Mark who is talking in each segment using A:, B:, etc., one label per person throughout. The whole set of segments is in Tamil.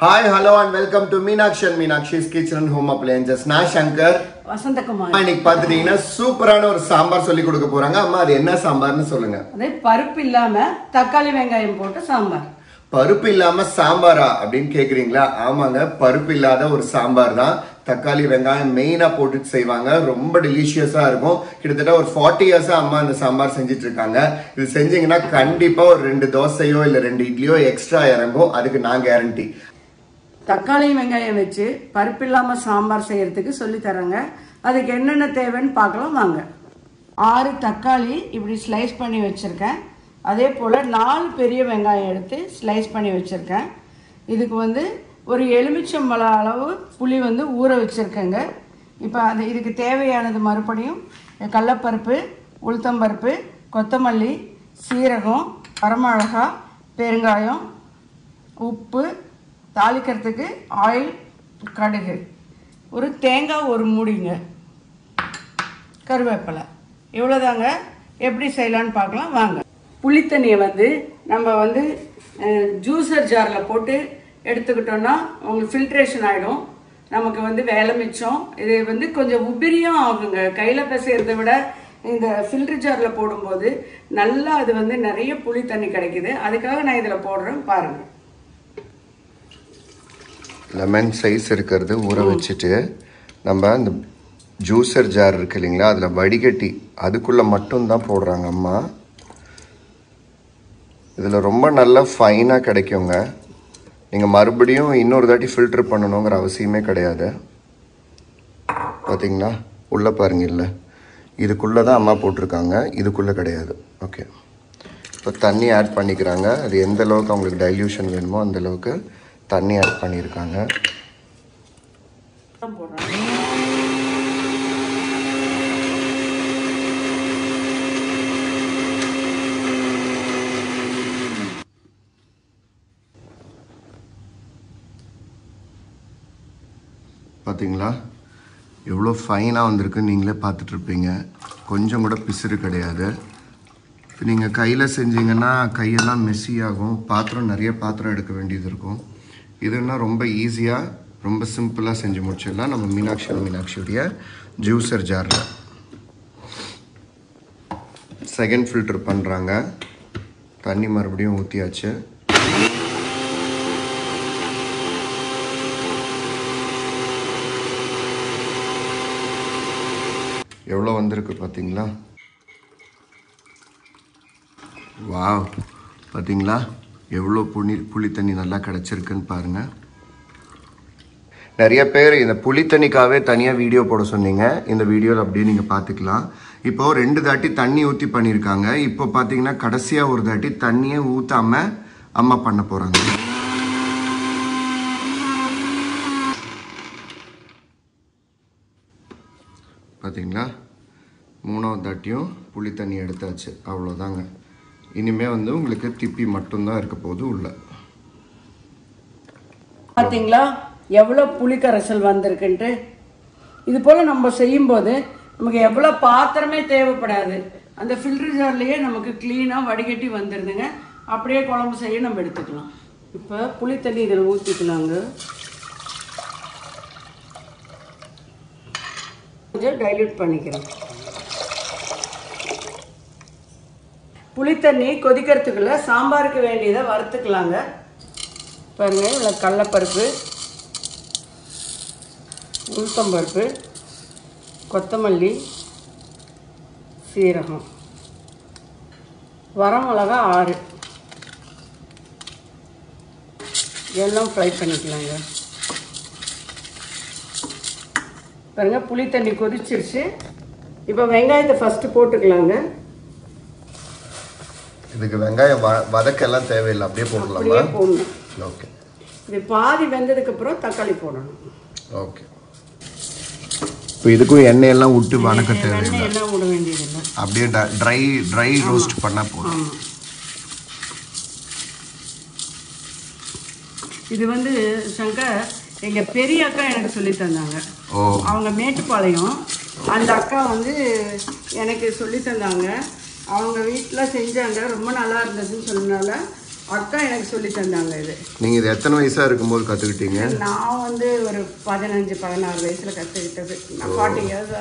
A: Hi hello and welcome to Meenakshi and Meenakshi's kitchen and home appliances நான் சங்கர்
B: வசந்தகுமார்.
A: இன்னைக்கு பார்த்துட்டீங்கன்னா சூப்பரான ஒரு சாம்பார் சொல்லி கொடுக்க போறாங்க. அம்மா அது என்ன சாம்பார்னு சொல்லுங்க.
B: அதே பருப்பு இல்லாம தக்காளி வெங்காயம் போட்டு சாம்பார்.
A: பருப்பு இல்லாம சாம்பாரா அப்படின்னு கேக்குறீங்களா? ஆமாங்க பருப்பு இல்லாத ஒரு சாம்பார் தான். தக்காளி வெங்காயம் மெயினா போட்டுட்டு செய்வாங்க. ரொம்ப டெலிஷியஸா இருக்கும். கிட்டத்தட்ட ஒரு ஃபார்ட்டி இயர்ஸா அம்மா இந்த சாம்பார் செஞ்சுட்டு இருக்காங்க இது செஞ்சீங்கன்னா கண்டிப்பா ஒரு ரெண்டு தோசையோ இல்ல ரெண்டு இட்லியோ எக்ஸ்ட்ரா இறங்கும். அதுக்கு நான் கேரண்டி
B: தக்காளி வெங்காயம் வச்சு பருப்பு இல்லாமல் சாம்பார் செய்கிறதுக்கு சொல்லி தரேங்க அதுக்கு என்னென்ன தேவைன்னு பார்க்கலாம் வாங்க. ஆறு தக்காளி இப்படி ஸ்லைஸ் பண்ணி வச்சுருக்கேன். அதே போல் நாலு பெரிய வெங்காயம் எடுத்து ஸ்லைஸ் பண்ணி வச்சுருக்கேன். இதுக்கு வந்து ஒரு எலுமிச்சம்பழம் அளவு புளி வந்து ஊற வச்சுருக்கேங்க. இப்போ அது இதுக்கு தேவையானது மறுபடியும் கடலப்பருப்பு உளுத்தம்பருப்பு கொத்தமல்லி சீரகம் வரமிளகா பெருங்காயம் உப்பு தாளிக்கிறதுக்கு ஆயில் கடுகு. ஒரு தேங்காய் ஒரு மூடிங்க. கருவேப்பிலை. இவ்வளோதாங்க எப்படி செய்யலான்னு பார்க்கலாம். வாங்க. புளித்தண்ணியை வந்து நம்ம வந்து ஜூஸர் ஜாரில் போட்டு எடுத்துக்கிட்டோன்னா உங்களுக்கு ஃபில்ட்ரேஷன் ஆகிடும் நமக்கு வந்து வேலை மிச்சம். இது வந்து கொஞ்சம் உபிரியும் ஆகுங்க. கையில் பிசைறதை விட இந்த ஃபில்டர் ஜாரில் போடும்போது நல்லா அது வந்து நிறைய புளி தண்ணி கிடைக்கிது. அதுக்காக நான் இதில் போடுறேன். பாருங்கள்
A: லெமன் சைஸ் இருக்கிறது ஊற வச்சுட்டு நம்ம அந்த ஜூஸர் ஜார் இருக்கு இல்லைங்களா அதில் வடிகட்டி அதுக்குள்ளே மட்டும்தான் போடுறாங்க அம்மா. இதில் ரொம்ப நல்லா ஃபைனாக கிடைக்குங்க. நீங்கள் மறுபடியும் இன்னொரு தாட்டி ஃபில்டர் பண்ணணுங்கிற அவசியமே கிடையாது. பார்த்தீங்களா உள்ளே பாருங்க இல்லை. இதுக்குள்ளே தான் அம்மா போட்டிருக்காங்க. இதுக்குள்ளே கிடையாது. ஓகே இப்போ தண்ணி ஆட் பண்ணிக்கிறாங்க. அது எந்த அளவுக்கு அவங்களுக்கு டைல்யூஷன் வேணுமோ அந்த அளவுக்கு தண்ணி ஆட் பண்ணியிருக்காங்க. பார்த்தீங்களா எவ்வளோ ஃபைனாக வந்திருக்குன்னு நீங்களே பார்த்துட்ருப்பீங்க. கொஞ்சம் கூட பிசுறு கிடையாது. இப்போ நீங்கள் கையில் செஞ்சீங்கன்னா கையெல்லாம் மெஸ்ஸி ஆகும். பாத்திரம் நிறைய பாத்திரம் எடுக்க வேண்டியது இருக்கும். இதுன்னா ரொம்ப ஈஸியாக ரொம்ப சிம்பிளாக செஞ்சு முடிச்சிடலாம். நம்ம மீனாட்சி மீனாட்சியுடைய ஜூஸர் ஜாரில் செகண்ட் ஃபில்டர் பண்ணுறாங்க தண்ணி மறுபடியும் ஊற்றியாச்சு எவ்வளோ வந்திருக்கு பார்த்தீங்களா? வாவ் பார்த்தீங்களா? எவ்வளோ புளி புளி தண்ணி நல்லா கிடச்சிருக்குன்னு பாருங்க. நிறைய பேர் இந்த புளி தண்ணிக்காகவே தனியாக வீடியோ போட சொன்னீங்க. இந்த வீடியோவில் அப்படியே நீங்கள் பார்த்துக்கலாம். இப்போ ரெண்டு தாட்டி தண்ணி ஊற்றி பண்ணியிருக்காங்க இப்போ பார்த்தீங்கன்னா கடைசியாக ஒரு தாட்டி தண்ணியை ஊற்றாம அம்மா பண்ண போகிறாங்க பார்த்தீங்களா? மூணாவது தாட்டியும் புளி தண்ணி எடுத்தாச்சு. அவ்வளோதாங்க. இனிமே வந்து உங்களுக்கு திப்பி மட்டும்தான் இருக்க போது உள்ள.
B: பார்த்தீங்களா எவ்வளோ புளி கரைசல் வந்திருக்குன்ட்டு? இது போல் நம்ம செய்யும்போது நமக்கு எவ்வளோ பாத்திரமே தேவைப்படாது. அந்த ஃபில்டர் ஜார்லேயே நமக்கு க்ளீனாக வடிகட்டி வந்துடுதுங்க அப்படியே குழம்பு செய்ய நம்ம எடுத்துக்கலாம். இப்போ புளி தண்ணி இதில் ஊற்றிக்கலாங்க கொஞ்சம் டைல்யூட் பண்ணிக்கிறேன். புளித்தண்ணி கொதிக்கிறதுக்குள்ள சாம்பாருக்கு வேண்டியதை வறுத்துக்கலாங்க. பாருங்க இதில் கடலப்பருப்பு உளுத்தம்பருப்பு கொத்தமல்லி சீரகம். வரமிளகா ஆறு. எல்லாம் ஃப்ரை பண்ணிக்கலாங்க. பாருங்கள் புளி தண்ணி கொதிச்சிருச்சு. இப்போ வெங்காயத்தை ஃபஸ்ட்டு போட்டுக்கலாங்க.
A: இதுக்கு வெங்காயம் வ வதக்கெல்லாம் தேவையில்லை அப்படியே போடலாமா?
B: அப்படியே போடணும்.
A: ஓகே.
B: இது பாதி வெந்ததுக்கப்புறம் தக்காளி போடணும்.
A: ஓகே. இப்போ இதுக்கும் எண்ணெயெல்லாம் விட்டு வதக்க தேவையில்லை.
B: எண்ணெய் எல்லாம் விட வேண்டியதில்லை.
A: அப்படியே ட்ரை ட்ரை ரோஸ்ட் பண்ணால் போதும்.
B: ஆமாம் இது வந்து சங்கர் எங்கள் பெரிய அக்கா எனக்கு சொல்லி தந்தாங்க.
A: ஓ.
B: அவங்க மேட்டுப்பாளையம். அந்த அக்கா வந்து எனக்கு சொல்லி தந்தாங்க. அவங்க வீட்டில் செஞ்சாங்க ரொம்ப நல்லா இருந்ததுன்னு சொன்னனால அக்கா எனக்கு சொல்லி தந்தாங்க இது.
A: நீங்கள் இது எத்தனை வயசாக இருக்கும்போது கற்றுக்கிட்டீங்க
B: நான் வந்து ஒரு பதினஞ்சு பதினாறு வயசுல கற்றுக்கிட்டது ஃபார்ட்டி இயர்ஸ்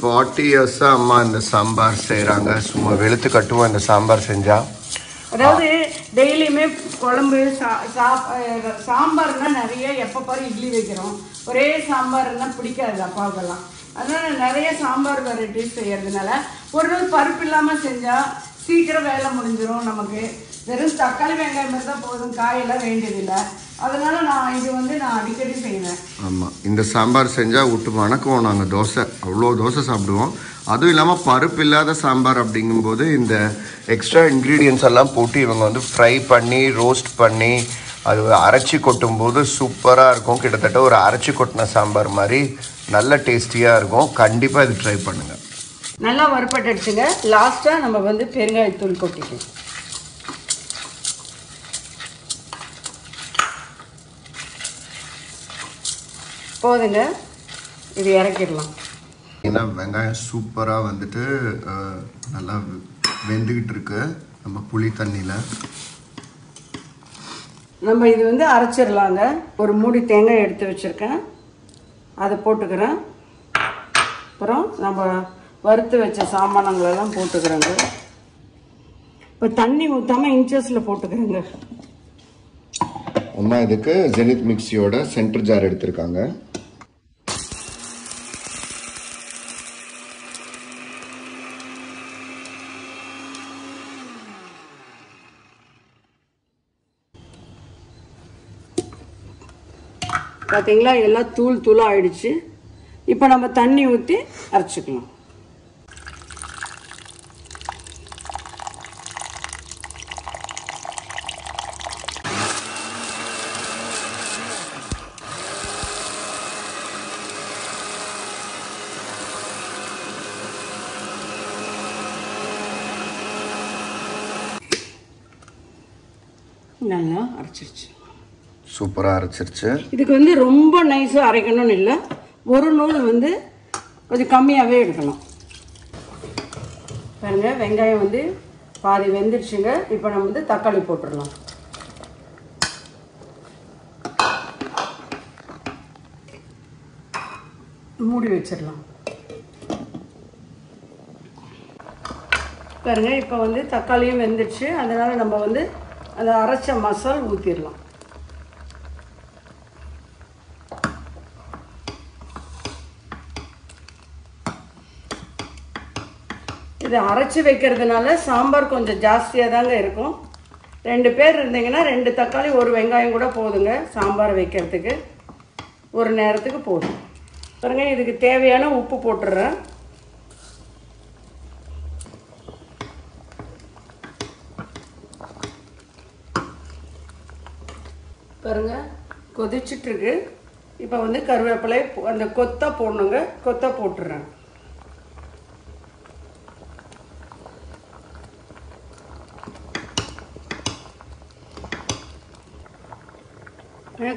A: ஃபார்ட்டி இயர்ஸாக அம்மா இந்த சாம்பார் செய்கிறாங்க சும்மா வெளுத்து கட்டுவோம் இந்த சாம்பார் செஞ்சால்
B: அதாவது டெய்லியுமே குழம்பு சா சாப்- அஹ் சாம்பார்னா நிறைய எப்போ பாரு இட்லி வைக்கிறோம். ஒரே சாம்பார்னா பிடிக்காது அப்பாவுக்கெல்லாம். அதனால நிறைய சாம்பார் வெரைட்டிஸ் செய்கிறதுனால ஒரு நாள் பருப்பு இல்லாமல் செஞ்சால் சீக்கிரம் வேலை முடிஞ்சிடும் நமக்கு. வெறும் தக்காளி வெங்காயம் மாதிரி தான் போதும். காயெல்லாம் வேண்டியதில்லை. அதனால நான் இது வந்து நான் அடிக்கடி செய்வேன்.
A: ஆமாம் இந்த சாம்பார் செஞ்சால் விட்டு வணக்குவோம் நாங்கள் தோசை. அவ்வளோ தோசை சாப்பிடுவோம். அதுவும் இல்லாமல் பருப்பு இல்லாத சாம்பார் அப்படிங்கும்போது இந்த எக்ஸ்ட்ரா இன்க்ரீடியன்ஸ் எல்லாம் போட்டு இவங்க வந்து ஃப்ரை பண்ணி ரோஸ்ட் பண்ணி அது அரைச்சி கொட்டும் போது சூப்பராக இருக்கும். கிட்டத்தட்ட ஒரு அரைச்சி கொட்டின சாம்பார் மாதிரி நல்ல டேஸ்டியாக இருக்கும். கண்டிப்பாக இது ட்ரை பண்ணுங்கள்
B: நல்லா வறுப்பட்டுடுச்சுங்க லாஸ்ட்டாக நம்ம வந்து பெருங்காயத்தூள் கொட்டிக்கலாம். போதுங்க. இது இறக்கிடலாம்.
A: ஏன்னா வெங்காயம் சூப்பராக வந்துட்டு நல்லா வெந்துக்கிட்டு இருக்கு. நம்ம புளி தண்ணியில்.
B: நம்ம இது வந்து அரைச்சிடலாங்க. ஒரு மூடி தேங்காய் எடுத்து வச்சுருக்கேன். அதை போட்டுக்கிறேன். அப்புறம் நம்ம வறுத்து வச்ச சாமானங்களெல்லாம் போட்டுக்கிறேங்க. இப்போ தண்ணி ஊற்றாமல் இன்ச்சஸில் போட்டுக்கிறேங்க.
A: அம்மா இதுக்கு ஜெனித் மிக்ஸியோட சென்டர் ஜார் எடுத்திருக்காங்க.
B: பார்த்தீங்களா எல்லாம் தூள் தூளாக ஆயிடுச்சு. இப்போ நம்ம தண்ணி ஊற்றி அரைச்சிக்கலாம். நல்லா அரைச்சிருச்சு.
A: சூப்பராக அரைச்சிருச்சு.
B: இதுக்கு வந்து ரொம்ப நைஸாக அரைக்கணும்னு இல்லை. ஒரு நூல் வந்து கொஞ்சம் கம்மியாகவே எடுக்கணும். பாருங்க வெங்காயம் வந்து பாதி வெந்துருச்சுங்க. இப்போ நம்ம வந்து தக்காளி போட்டுடலாம். மூடி வச்சிடலாம். பாருங்க இப்போ வந்து தக்காளியும் வெந்துடுச்சு அதனால் நம்ம வந்து அந்த அரைச்ச மசால் ஊற்றிடலாம் இது அரைச்சி வைக்கிறதுனால சாம்பார் கொஞ்சம் ஜாஸ்தியாக தாங்க இருக்கும். ரெண்டு பேர் இருந்தீங்கன்னா ரெண்டு தக்காளி ஒரு வெங்காயம் கூட போதுங்க சாம்பார் வைக்கிறதுக்கு. ஒரு நேரத்துக்கு போதும். பாருங்க இதுக்கு தேவையான உப்பு போட்டுடுறேன். பாருங்க கொதிச்சிட்டுருக்கு இப்போ வந்து கருவேப்பிலை அந்த கொத்தா போடணுங்க. கொத்தா போட்டுடுறேன்.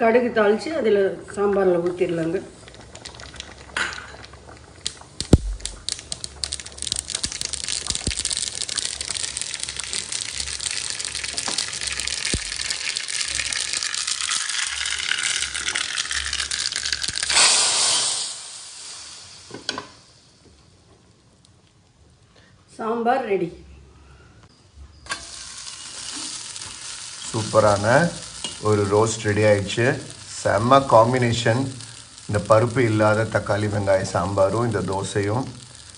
B: கடுகு தாளித்து அதில் சாம்பாரில் ஊற்றிடலாங்க சாம்பார் ரெடி.
A: சூப்பரான ஒரு ரோஸ்ட் ரெடி ஆயிடுச்சு செம்ம காம்பினேஷன் இந்த பருப்பு இல்லாத தக்காளி வெங்காய சாம்பாரும் இந்த தோசையும்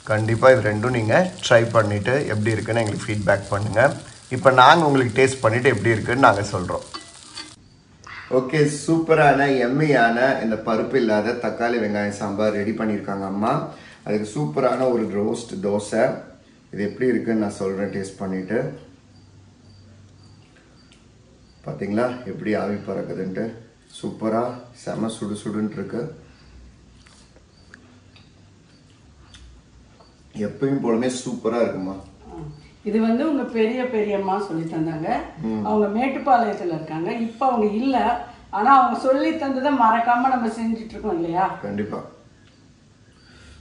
A: கண்டிப்பாக இது ரெண்டும் நீங்கள் ட்ரை பண்ணிவிட்டு எப்படி இருக்குன்னு எங்களுக்கு ஃபீட்பேக் பண்ணுங்கள் இப்போ நாங்கள் உங்களுக்கு டேஸ்ட் பண்ணிவிட்டு எப்படி இருக்குன்னு நாங்கள் சொல்கிறோம் ஓகே சூப்பரான எம்மியான இந்த பருப்பு இல்லாத தக்காளி வெங்காயம் சாம்பார் ரெடி பண்ணியிருக்காங்க அம்மா அதுக்கு சூப்பரான ஒரு ரோஸ்ட் தோசை இது எப்படி இருக்குன்னு நான் சொல்கிறேன் டேஸ்ட் பண்ணிவிட்டு பார்த்தீங்களா எப்படி ஆவி பறக்குதுன்ட்டு? சூப்பராக செம சுடு சுடுன்ட்டு இருக்கு எப்பயும் போலமே சூப்பராக இருக்குமா?
B: இது வந்து உங்க பெரிய பெரியம்மா சொல்லி தந்தாங்க. அவங்க மேட்டுப்பாளையத்துல இருக்காங்க. இப்போ அவங்க இல்ல. ஆனா அவங்க சொல்லி தந்ததை மறக்காம நம்ம செஞ்சுட்டு இருக்கோம் இல்லையா?
A: கண்டிப்பாக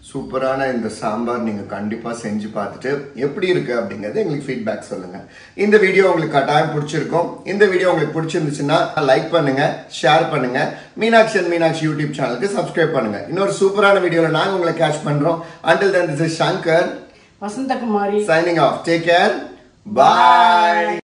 A: சூப்பரான இந்த சாம்பார் நீங்கள் கண்டிப்பாக செஞ்சு பார்த்துட்டு எப்படி இருக்கு அப்படிங்கறது எங்களுக்கு ஃபீட்பேக் சொல்லுங்க இந்த வீடியோ உங்களுக்கு கட்டாயம் பிடிச்சிருக்கும் இந்த வீடியோ உங்களுக்கு பிடிச்சிருந்துச்சுன்னா லைக் பண்ணுங்க ஷேர் பண்ணுங்க மீனாட்சி அண்ட் மீனாட்சி யூடியூப் சேனலுக்கு சப்ஸ்கிரைப் பண்ணுங்க இன்னொரு சூப்பரான வீடியோவில் நாங்கள் உங்களை கேட்ச் பண்ணுறோம் until then this is Shankar
B: Vasanthakumari
A: signing off. Take care. Bye.